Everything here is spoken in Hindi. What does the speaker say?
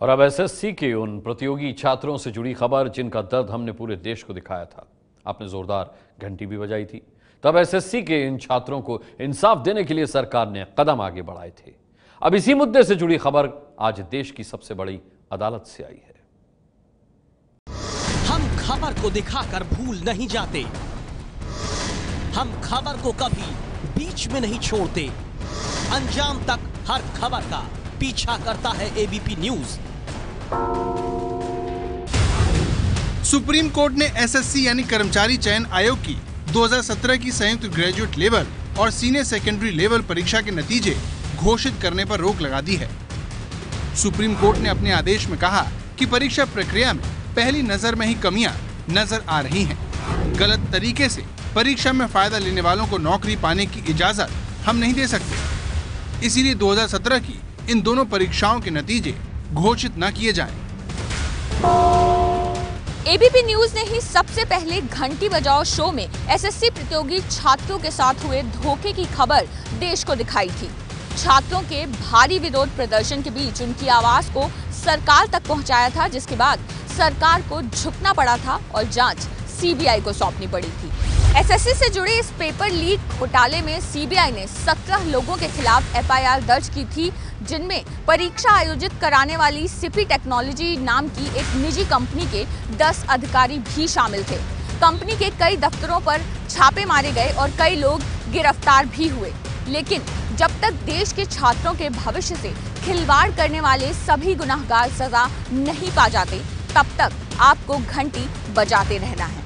और अब एसएससी के उन प्रतियोगी छात्रों से जुड़ी खबर जिनका दर्द हमने पूरे देश को दिखाया था। आपने जोरदार घंटी भी बजाई थी। तब एसएससी के इन छात्रों को इंसाफ देने के लिए सरकार ने कदम आगे बढ़ाए थे। अब इसी मुद्दे से जुड़ी खबर आज देश की सबसे बड़ी अदालत से आई है। हम खबर को दिखाकर भूल नहीं जाते। हम खबर को कभी बीच में नहीं छोड़ते। अंजाम तक हर खबर का। पीछा करता है एबीपी न्यूज़ सुप्रीम कोर्ट ने एसएससी यानी कर्मचारी चयन आयोग की 2017 की संयुक्त ग्रेजुएट लेवल और सीनियर सेकेंडरी लेवल परीक्षा के नतीजे घोषित करने पर रोक लगा दी है। सुप्रीम कोर्ट ने अपने आदेश में कहा कि परीक्षा प्रक्रिया में पहली नज़र में ही कमियाँ नज़र आ रही हैं। गलत तरीके से परीक्षा में फ़ायदा लेने वालों को नौकरी पाने की इजाज़त हम नहीं दे सकते। इसीलिए 2017 की इन दोनों परीक्षाओं के नतीजे घोषित न किए जाएँ। एबीपी न्यूज़ ने ही सबसे पहले घंटी बजाओ शो में एसएससी प्रतियोगी छात्रों के साथ हुए धोखे की खबर देश को दिखाई थी छात्रों के भारी विरोध प्रदर्शन के बीच उनकी आवाज़ को सरकार तक पहुँचाया था, जिसके बाद सरकार को झुकना पड़ा था और जाँच सीबीआई को सौंपनी पड़ी थी। एसएससी से जुड़े इस पेपर लीक घोटाले में सीबीआई ने 17 लोगों के खिलाफ एफआईआर दर्ज की थी, जिनमें परीक्षा आयोजित कराने वाली सिपी टेक्नोलॉजी नाम की एक निजी कंपनी के 10 अधिकारी भी शामिल थे। कंपनी के कई दफ्तरों पर छापे मारे गए और कई लोग गिरफ़्तार भी हुए। लेकिन जब तक देश के छात्रों के भविष्य से खिलवाड़ करने वाले सभी गुनाहगार सजा नहीं पा जाते, तब तक आपको घंटी बजाते रहना है।